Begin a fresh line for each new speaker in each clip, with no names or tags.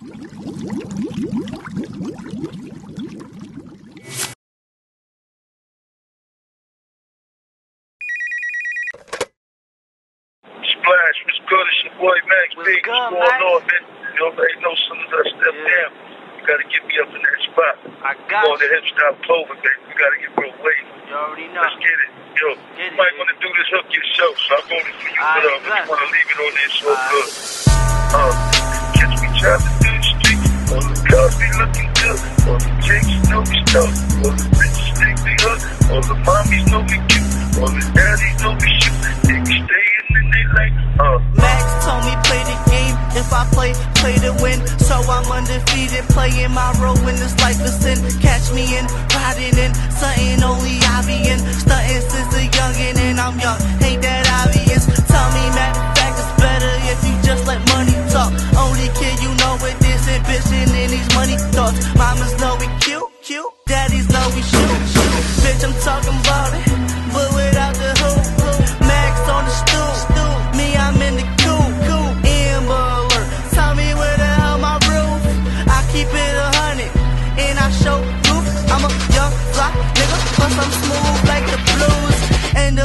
Splash, what's good? It's your boy Max
What's
B.
good,
What's going
Max?
on, man? You already know as soon as I step
Yeah.
down, you gotta get me up in that spot.
I got
On the hip stop clover, baby. You gotta get real wavy.
You already know.
Let's get it. Yo,
Get
you
it,
might want to do this hook yourself, so I'm going for you.
All
But uh, you want to leave it on there, so
All
good. Uh, catch me driving cars be looking good. All the chicks know we stuff. All the bitches think we hood. All the mommies know we cute. All the daddies know we shoot. They be staying and they like, uh.
Max told me play the game. If I play, play to win. So I'm undefeated, playing my role in this life of sin. Catch me in, riding in, something only I be in. Stunting since a youngin' and I'm young. Ain't that Mamas know we cute, cute. Daddies know we shoot, shoot. Bitch, I'm talking about it, but without the hoop, hoop. Max on the stoop, stoop. Me, I'm in the coop, coop. Amber alert. Tell me where the hell my roof. I keep it a hundred, and I show proof. I'm a young fly nigga, plus I'm smooth like the blues.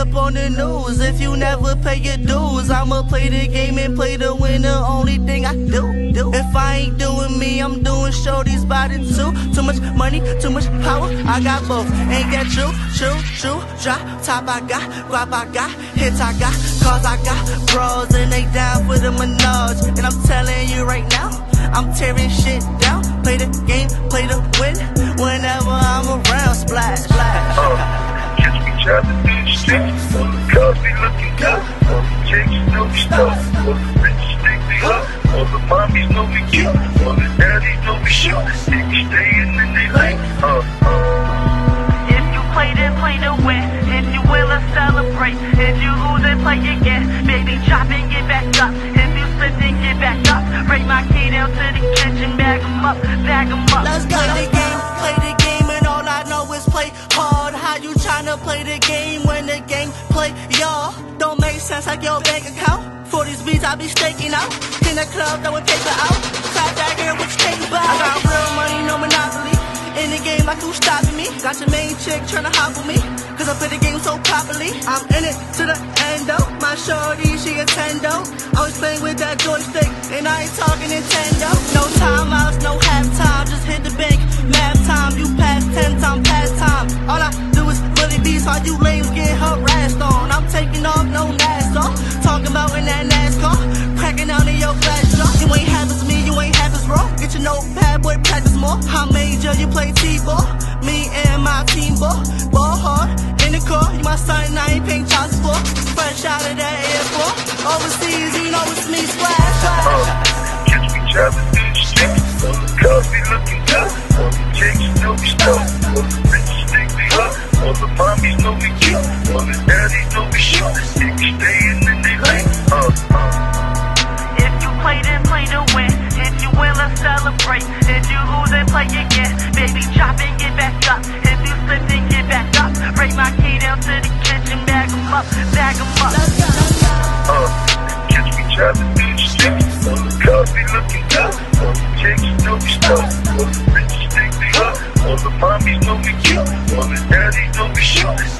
Up on the news if you never pay your dues. I'ma play the game and play to win. The only thing I do, do. If I ain't doing me, I'm doing shorties by the two. Too much money, too much power. I got both. Ain't that true? True, true. Drop top I got, grab I got, hits I got, cars I got, bros and they down for the menage. And I'm telling you right now, I'm tearing shit down. Play the game, play to win. Whenever I'm around, splash, splash.
Catch me through. All the cars be looking good. All the chicks know we stuff. All the bitches think we hood. All the mommies know we cute. All the daddies know we shoot. They staying and they like, uh, uh.
If you play, then play to win. If you win, let's celebrate. If you lose, then play again. Baby, chop and get back up. If you slip, then get back up. Break my key down to the kitchen, bag 'em up, bag 'em up. Let's play the game, play the game, and all I know is play hard. How you tryna play the game when the game play y'all? Make like your bank account. For these beats, I be staking out. In the club, throwing paper out. Clap that here, what you about? I got real money, no monopoly. In the game, like who's stopping me? Got your main chick tryna hop with me. Cause I play the game so properly. I'm in it to the end, endo. My shorty, she a tendo. Always playing with that joystick. And I ain't talking Nintendo. No timeouts, no halftime. Just How you play T-ball? Me and my team ball. Ball hard, in the car. You my son, I ain't paying child support. Fresh out of that airport. Overseas, you know it's me, splash, splash.
Uh, catch me driving through the streets. All the cars be looking good. All the know we stuff. All the bitches think we hood. All the mommies know we cute. All the daddies know we shoot. They be
up, bag 'em up.
Uh, Catch me driving through the streets. All the be looking good. All the chicks know we stuff. All the bitches hood. All the mommies know we cute. All the daddies know we shoot.